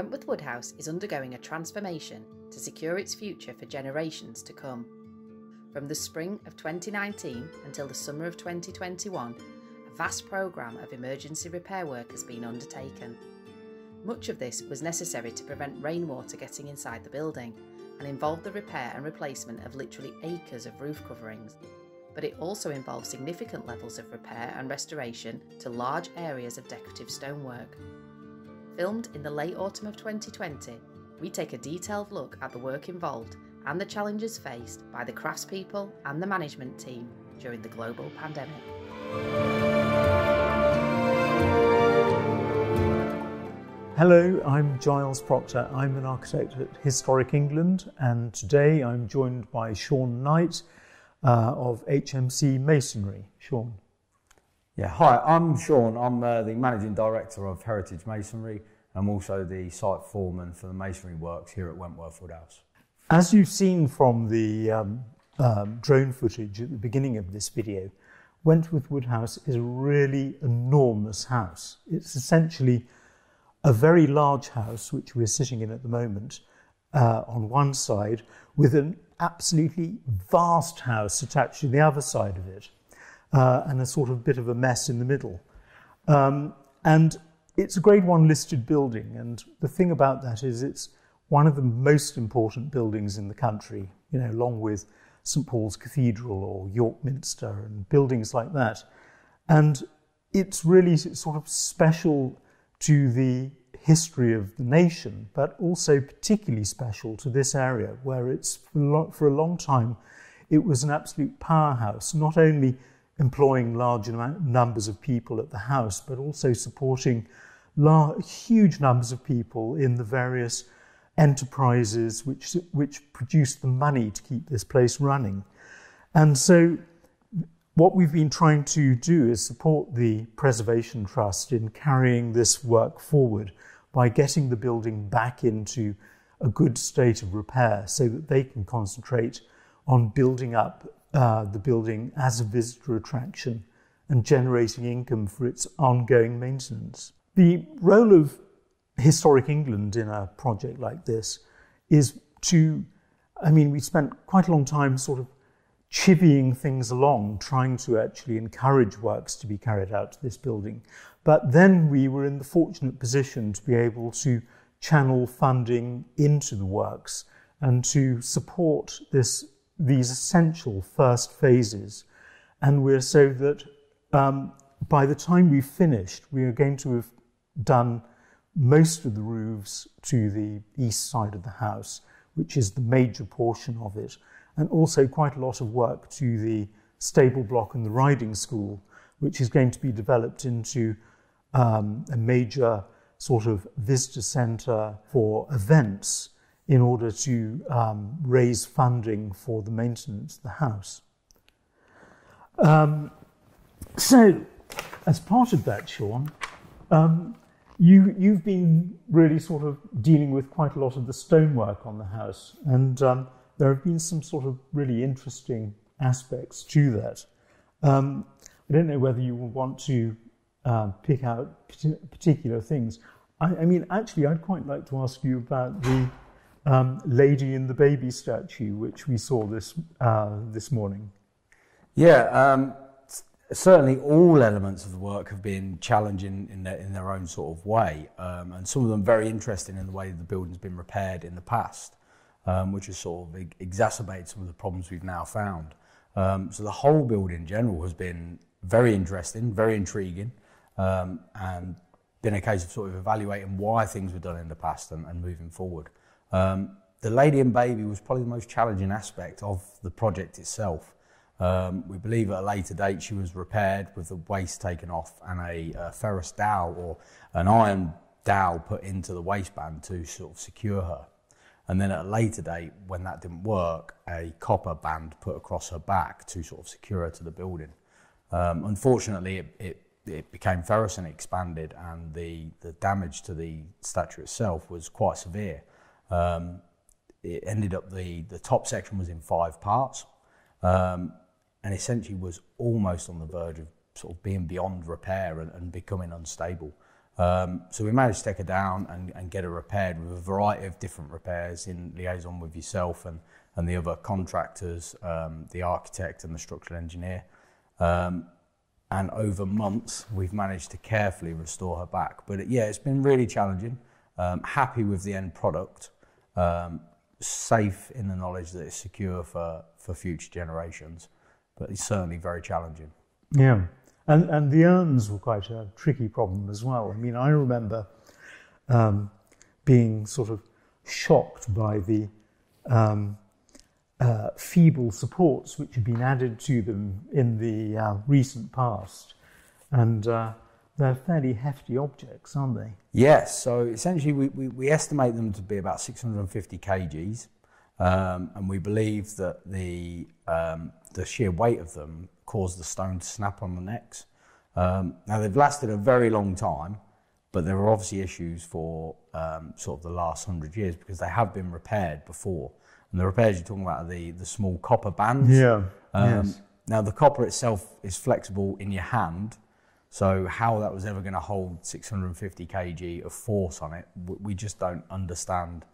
Wentworth Woodhouse is undergoing a transformation to secure its future for generations to come. From the spring of 2019 until the summer of 2021, a vast programme of emergency repair work has been undertaken. Much of this was necessary to prevent rainwater getting inside the building and involved the repair and replacement of literally acres of roof coverings. But it also involved significant levels of repair and restoration to large areas of decorative stonework. Filmed in the late autumn of 2020, we take a detailed look at the work involved and the challenges faced by the craftspeople and the management team during the global pandemic. Hello, I'm Giles Proctor. I'm an architect at Historic England, and today I'm joined by Sean Knight uh, of HMC Masonry. Sean. Yeah, hi, I'm Sean. I'm uh, the Managing Director of Heritage Masonry. I'm also the site foreman for the masonry works here at Wentworth Woodhouse. As you've seen from the um, um, drone footage at the beginning of this video, Wentworth Woodhouse is a really enormous house. It's essentially a very large house, which we're sitting in at the moment, uh, on one side, with an absolutely vast house attached to the other side of it, uh, and a sort of bit of a mess in the middle. Um, and it's a Grade 1 listed building, and the thing about that is it's one of the most important buildings in the country, you know, along with St Paul's Cathedral or York Minster and buildings like that. And it's really sort of special to the history of the nation, but also particularly special to this area where it's for a long time it was an absolute powerhouse, not only employing large numbers of people at the house, but also supporting large, huge numbers of people in the various enterprises which, which produce the money to keep this place running. And so what we've been trying to do is support the Preservation Trust in carrying this work forward by getting the building back into a good state of repair so that they can concentrate on building up uh, the building as a visitor attraction and generating income for its ongoing maintenance. The role of historic England in a project like this is to, I mean, we spent quite a long time sort of chivying things along, trying to actually encourage works to be carried out to this building. But then we were in the fortunate position to be able to channel funding into the works and to support this, these essential first phases. And we're so that um, by the time we've finished, we are going to have done most of the roofs to the east side of the house, which is the major portion of it and also quite a lot of work to the stable block and the riding school, which is going to be developed into um, a major sort of visitor centre for events in order to um, raise funding for the maintenance of the house. Um, so, as part of that, Sean, um, you, you've been really sort of dealing with quite a lot of the stonework on the house, and um, there have been some sort of really interesting aspects to that. Um, I don't know whether you want to um, pick out particular things. I, I, mean, actually, I'd quite like to ask you about the um, lady in the baby statue, which we saw this uh, this morning. Yeah, um, certainly all elements of the work have been challenging in their, in their own sort of way, um, and some of them very interesting in the way the building's been repaired in the past um, which has sort of exacerbated some of the problems we've now found. Um, so the whole building in general has been very interesting, very intriguing, um, and been a case of sort of evaluating why things were done in the past and, and moving forward. Um, the Lady and Baby was probably the most challenging aspect of the project itself. Um, we believe at a later date she was repaired with the waist taken off and a, ferrous dowel or an iron dowel put into the waistband to sort of secure her. And then at a later date, when that didn't work, a copper band put across her back to sort of secure her to the building. Um, unfortunately, it, it, it, became ferrous and expanded, and the, the damage to the statue itself was quite severe. Um, it ended up the, the top section was in five parts, um, and essentially was almost on the verge of sort of being beyond repair and, and becoming unstable. Um, so we managed to take her down and, and get her repaired with a variety of different repairs in liaison with yourself and, and the other contractors, um, the architect and the structural engineer. Um, and over months, we've managed to carefully restore her back. But yeah, it's been really challenging. Um, happy with the end product, um, safe in the knowledge that it's secure for, for future generations, but it's certainly very challenging. Yeah. And, and the urns were quite a tricky problem as well. I mean, I remember um, being sort of shocked by the um, uh, feeble supports which had been added to them in the uh, recent past. And uh, they're fairly hefty objects, aren't they? Yes, so essentially we, we, we estimate them to be about 650 kgs. Um, and we believe that the, um, the sheer weight of them caused the stone to snap on the necks. Um, now, they've lasted a very long time, but there are obviously issues for um, sort of the last hundred years because they have been repaired before. And the repairs you're talking about are the, the small copper bands. Yeah. Um, yes. Now, the copper itself is flexible in your hand, so how that was ever going to hold 650 kg of force on it, we just don't understand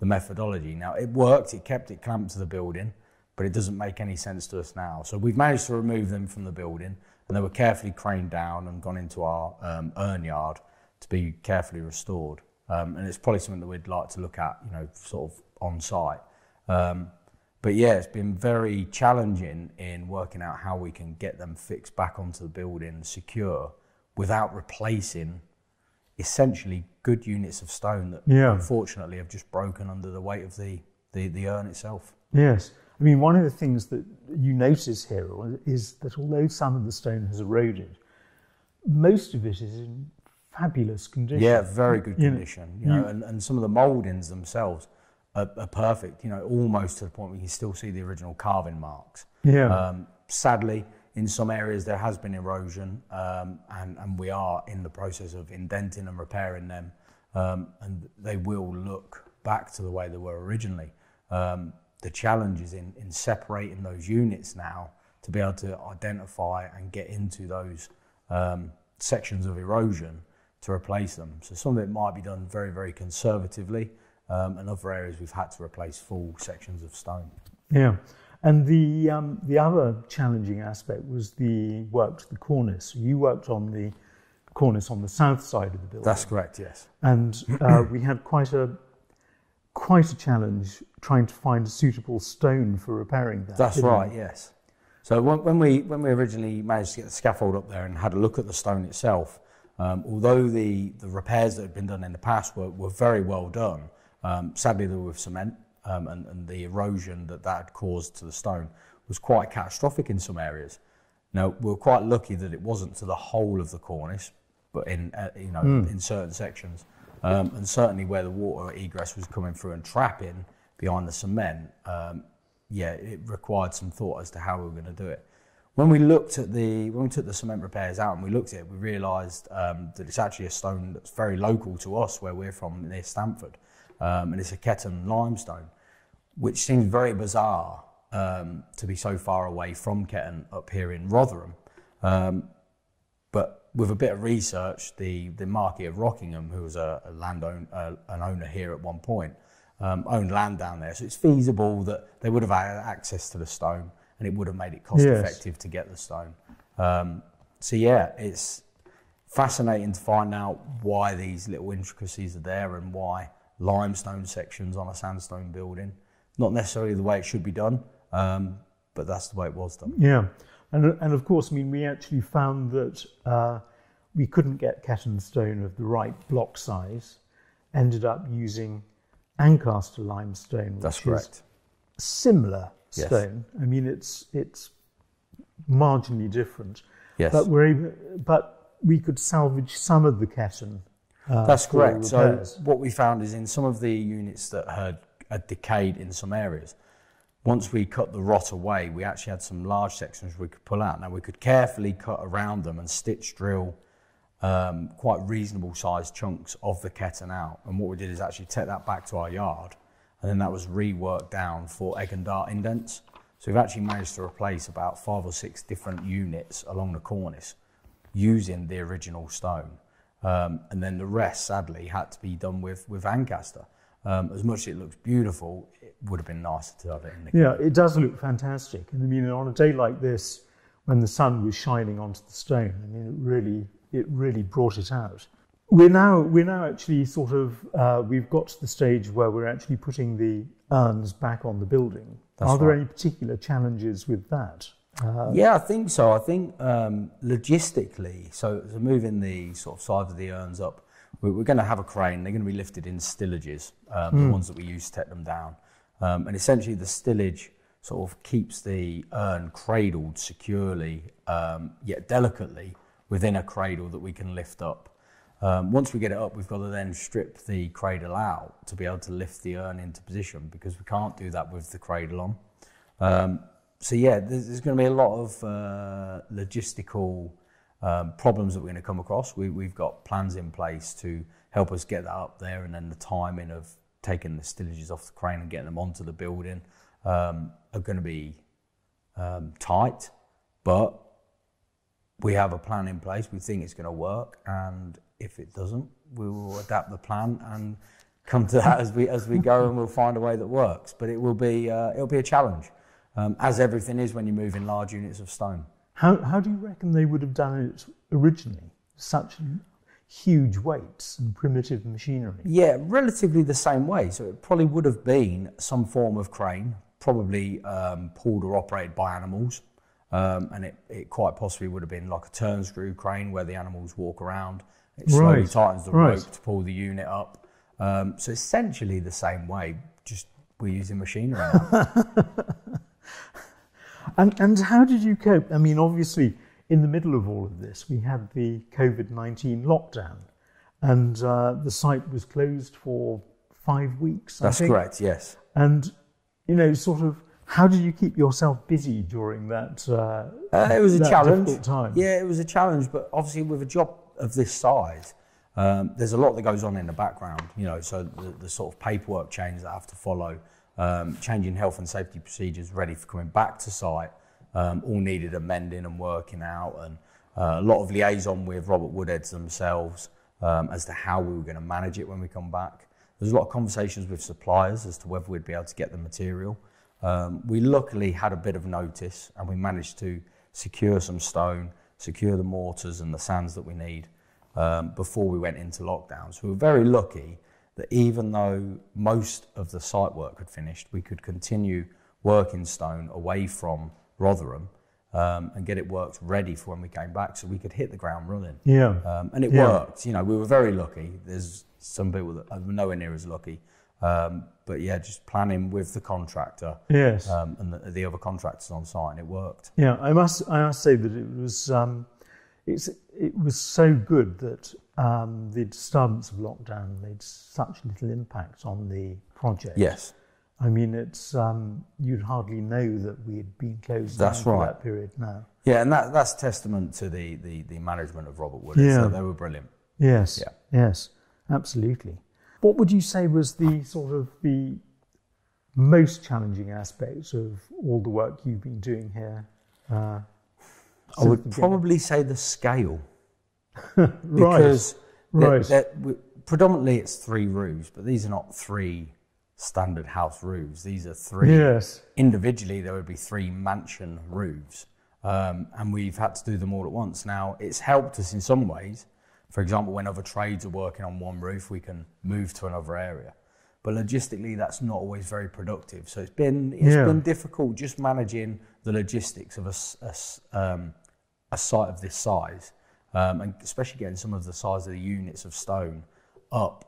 the methodology. Now, it worked, it kept it clamped to the building, but it doesn't make any sense to us now. So we've managed to remove them from the building, and they were carefully craned down and gone into our um, urn yard to be carefully restored. Um, and it's probably something that we'd like to look at, you know, sort of on site. Um, but yeah, it's been very challenging in working out how we can get them fixed back onto the building secure without replacing essentially good units of stone that Yeah. unfortunately have just broken under the weight of the, the, the urn itself. Yes. I mean, one of the things that you notice here is that although some of the stone has eroded, most of it is in fabulous condition. Yeah, very good You know, condition. You know, and, and some of the mouldings themselves are, are perfect. You know, almost to the point where you can still see the original carving marks. Yeah. Um, sadly, in some areas there has been erosion, um, and and we are in the process of indenting and repairing them, um, and they will look back to the way they were originally. Um, the challenge is in in separating those units now to be able to identify and get into those um, sections of erosion to replace them. So some of it might be done very, very conservatively, um, and other areas we've had to replace full sections of stone. Yeah. And the, um, the other challenging aspect was the work to the cornice. You worked on the cornice on the south side of the building. That's correct, yes. and uh, we had quite a quite a challenge trying to find a suitable stone for repairing that. That's didn't we? right, yes. So when, when we when we originally managed to get the scaffold up there and had a look at the stone itself, um, although the, the repairs that had been done in the past were, were very well done, um, sadly they were with cement um, and, and the erosion that that had caused to the stone was quite catastrophic in some areas. Now we were quite lucky that it wasn't to the whole of the cornice, but in uh, you know in certain sections, um, and certainly where the water egress was coming through and trapping behind the cement. Um, yeah, it required some thought as to how we were going to do it. When we looked at the when we took the cement repairs out and we looked at it, we realised um, that it's actually a stone that's very local to us, where we're from near Stamford, um, and it's a Ketton limestone, which seems very bizarre um, to be so far away from Ketton up here in Rotherham. Um, but with a bit of research, the, the Marquis of Rockingham, who was a, a uh, an owner here at one point, um, owned land down there. So it's feasible that they would have had access to the stone and it would have made it cost Yes. effective to get the stone. Um, so yeah, it's fascinating to find out why these little intricacies are there and why limestone sections on a sandstone building. Not necessarily the way it should be done, um, but that's the way it was done. Yeah, and and of course, I mean, we actually found that uh, we couldn't get Ketton stone of the right block size. Ended up using Ancaster limestone, which That's is correct. similar Yes. stone. I mean, it's it's marginally different, Yes. but we're able, but we could salvage some of the Ketton. Uh, That's correct. So what we found is in some of the units that had, had decayed in some areas, once we cut the rot away, we actually had some large sections we could pull out. Now we could carefully cut around them and stitch drill um, quite reasonable sized chunks of the Ketton out. And what we did is actually take that back to our yard, and then that was reworked down for egg and dart indents. So we've actually managed to replace about five or six different units along the cornice using the original stone. Um, and then the rest, sadly, had to be done with, with Ancaster. Um, as much as it looks beautiful, it would have been nicer to have it in the Yeah, it does look fantastic. And I mean, on a day like this, when the sun was shining onto the stone, I mean, it really, it really brought it out. We're now, we're now actually sort of, uh, we've got to the stage where we're actually putting the urns back on the building. That's Are there any particular challenges with that? Uh, Yeah, I think so. I think um, logistically, so, so moving the sort of sides of the urns up, we're, we're going to have a crane. They're going to be lifted in stillages, um, the ones that we use to take them down. Um, and essentially, the stillage sort of keeps the urn cradled securely, um, yet delicately, within a cradle that we can lift up. Um, once we get it up, we've got to then strip the cradle out to be able to lift the urn into position because we can't do that with the cradle on. Um, so yeah, there's, there's going to be a lot of uh, logistical um, problems that we're going to come across. We, we've got plans in place to help us get that up there, and then the timing of taking the stillages off the crane and getting them onto the building um, are going to be um, tight, but we have a plan in place. We think it's going to work, and if it doesn't, we will adapt the plan and come to that as we as we go, and we'll find a way that works. But it will be uh, it'll be a challenge, um, as everything is when you move in large units of stone. How, how do you reckon they would have done it originally? Such huge weights and primitive machinery. Yeah, relatively the same way. So it probably would have been some form of crane, probably um, pulled or operated by animals. Um, and it, it quite possibly would have been like a turn screw crane where the animals walk around. It slowly Right, tightens the right. rope to pull the unit up. Um, so essentially the same way, just we're using machinery now. And, and how did you cope? I mean, obviously, in the middle of all of this, we had the COVID 19 lockdown, and uh, the site was closed for five weeks. I That's think. correct, yes. And, you know, sort of, how did you keep yourself busy during that? Uh, Uh, it was a challenge. time? Yeah, it was a challenge, but obviously with a job of this size, um, there's a lot that goes on in the background. You know, so the, the sort of paperwork chains that I have to follow, um, changing health and safety procedures ready for coming back to site, um, all needed amending and working out, and uh, a lot of liaison with Robert Woodheads themselves um, as to how we were going to manage it when we come back. There's a lot of conversations with suppliers as to whether we'd be able to get the material. Um, we luckily had a bit of notice and we managed to secure some stone, secure the mortars and the sands that we need um, before we went into lockdown. So we were very lucky that even though most of the site work had finished, we could continue working stone away from Rotherham um, and get it worked ready for when we came back so we could hit the ground running. yeah. Um, and it Yeah. worked. You know, we were very lucky. There's some people that are nowhere near as lucky. Um, but yeah, just planning with the contractor yes. um, and the, the other contractors on site, and it worked. Yeah, I must I must say that it was um, it was so good that um, the disturbance of lockdown made such little impact on the project. Yes, I mean it's um, you'd hardly know that we had been closed That's down for right. that period now. yeah, and that, that's testament to the, the, the management of Robert Wood. Yeah. They were brilliant. Yes. Yeah. Yes. Absolutely. What would you say was the sort of the most challenging aspects of all the work you've been doing here? Uh, I would probably say the scale right. because right. predominantly it's three roofs, but these are not three standard house roofs. These are three Yes. individually there would be three mansion roofs um, and we've had to do them all at once now it's helped us in some ways for example when other trades are working on one roof we can move to another area but logistically that's not always very productive so it's been it's Yeah. been difficult just managing the logistics of a, a um, a site of this size um, and especially getting some of the size of the units of stone up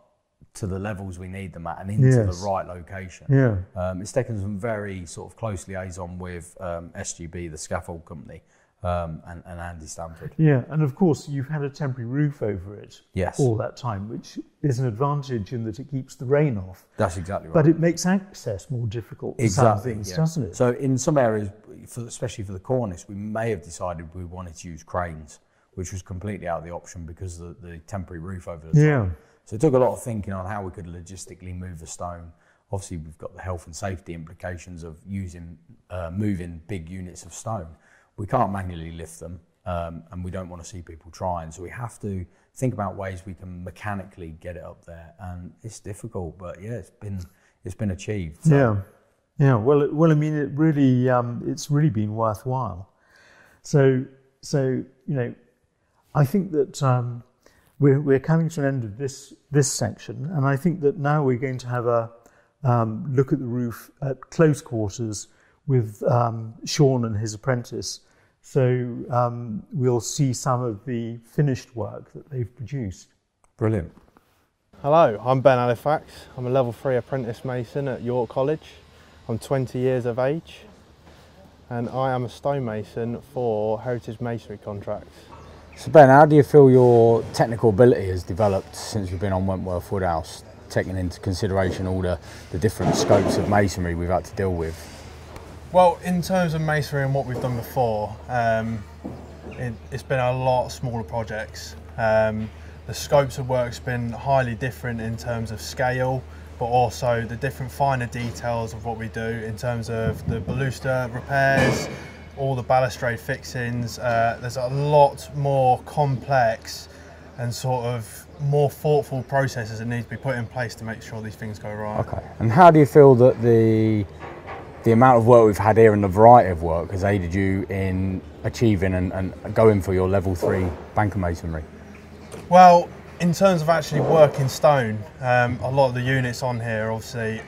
to the levels we need them at and into Yes. the right location Yeah. um, it's taken some very sort of close liaison with um, SGB, the scaffold company, um, and, and Andy Stanford. Yeah, and of course you've had a temporary roof over it Yes, all that time, which is an advantage in that it keeps the rain off, that's exactly right. but it makes access more difficult for some exactly, things, yeah. doesn't it? So in some areas, for, especially for the cornice, we may have decided we wanted to use cranes, which was completely out of the option because the, the temporary roof over the top. yeah, So it took a lot of thinking on how we could logistically move the stone. Obviously, we've got the health and safety implications of using, uh, moving big units of stone. We can't manually lift them. um, and we don't want to see people trying. So we have to think about ways we can mechanically get it up there, and it's difficult, but yeah, it's been it's been achieved. So. Yeah, yeah. Well, it, well, I mean, it really um, it's really been worthwhile. So, so you know, I think that um, we're we're coming to an end of this this section, and I think that now we're going to have a um, look at the roof at close quarters with um, Sean and his apprentice. So um, we'll see some of the finished work that they've produced. Brilliant. Hello, I'm Ben Halifax. I'm a level three apprentice mason at York College. I'm 20 years of age and I am a stonemason for Heritage Masonry Contracts. So Ben, how do you feel your technical ability has developed since you've been on Wentworth Woodhouse, taking into consideration all the, the different scopes of masonry we've had to deal with? Well, in terms of masonry and what we've done before, um, it, has been a lot smaller projects. Um, the scopes of work's been highly different in terms of scale, but also the different finer details of what we do in terms of the baluster repairs, all the balustrade fixings. Uh, there's a lot more complex and sort of more thoughtful processes that need to be put in place to make sure these things go right. Okay. And how do you feel that the the amount of work we've had here and the variety of work has aided you in achieving and, and going for your level three banker masonry? Well, in terms of actually working stone, um, a lot of the units on here are obviously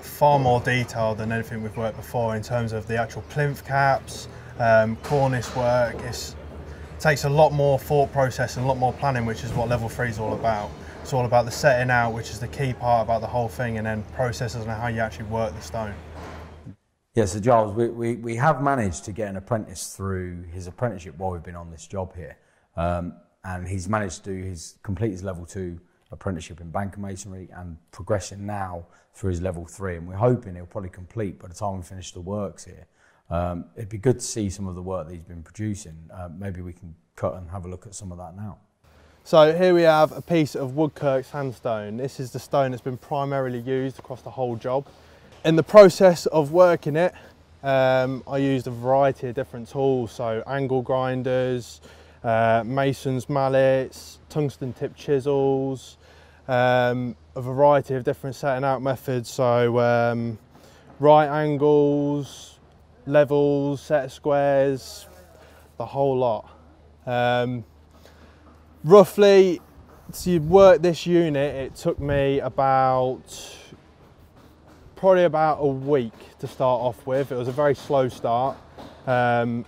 far more detailed than anything we've worked before in terms of the actual plinth caps, um, cornice work. It's, it takes a lot more thought process and a lot more planning, which is what level three is all about. It's all about the setting out, which is the key part about the whole thing, and then processes and how you actually work the stone. Yeah, so Giles, we, we, we have managed to get an apprentice through his apprenticeship while we've been on this job here. Um, and he's managed to do his complete his level two apprenticeship in banker masonry and progressing now through his level three. And we're hoping he'll probably complete by the time we finish the works here. Um, it'd be good to see some of the work that he's been producing. Uh, maybe we can cut and have a look at some of that now. So here we have a piece of Woodkirk sandstone. This is the stone that's been primarily used across the whole job. In the process of working it, um, I used a variety of different tools, so angle grinders, uh, mason's mallets, tungsten tip chisels, um, a variety of different setting out methods, so um, right angles, levels, set squares, the whole lot. Um, roughly, to work this unit, it took me about probably about a week to start off with. It was a very slow start. Um,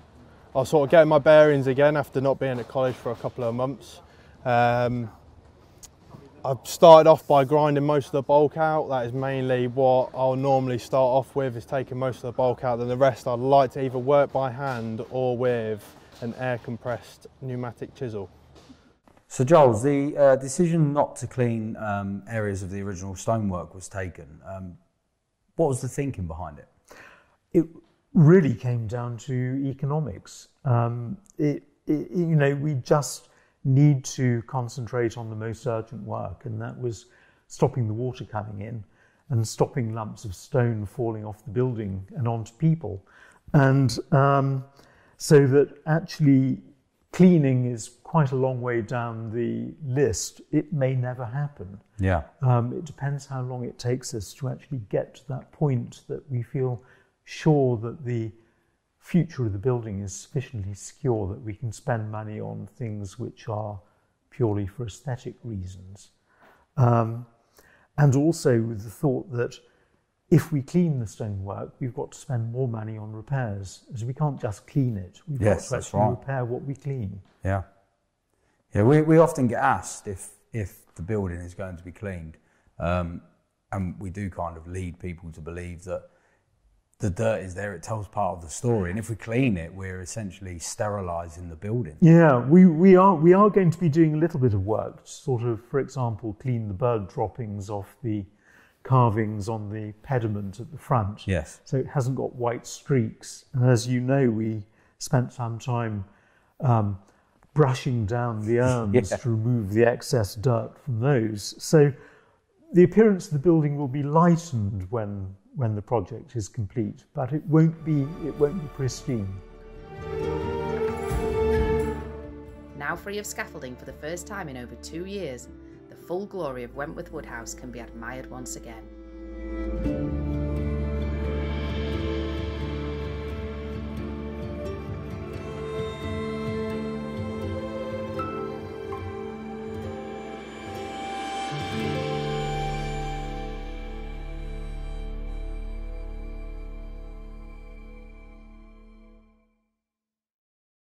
I was sort of getting my bearings again after not being at college for a couple of months. Um, I started off by grinding most of the bulk out. That is mainly what I'll normally start off with is taking most of the bulk out. Then the rest I'd like to either work by hand or with an air compressed pneumatic chisel. So Giles, the uh, decision not to clean um, areas of the original stonework was taken. Um, what was the thinking behind it? It really came down to economics. Um, it, it, you know, we just need to concentrate on the most urgent work, and that was stopping the water coming in and stopping lumps of stone falling off the building and onto people. And um, so that actually cleaning is quite a long way down the list. It may never happen. Yeah. Um, it depends how long it takes us to actually get to that point that we feel sure that the future of the building is sufficiently secure that we can spend money on things which are purely for aesthetic reasons. Um, and also with the thought that if we clean the stonework, we've got to spend more money on repairs, as we can't just clean it. We've yes, got to actually right. repair what we clean. Yeah. Yeah, we, we often get asked if, if the building is going to be cleaned. Um, and we do kind of lead people to believe that the dirt is there, it tells part of the story. And if we clean it, we're essentially sterilising the building. Yeah, we, we, are, we are going to be doing a little bit of work, sort of, for example, clean the bird droppings off the carvings on the pediment at the front. Yes. So it hasn't got white streaks. And as you know, we spent some time um, brushing down the urns yeah. to remove the excess dirt from those. So the appearance of the building will be lightened when when the project is complete, but it won't be it won't be pristine. now free of scaffolding for the first time in over two years, the full glory of Wentworth Woodhouse can be admired once again.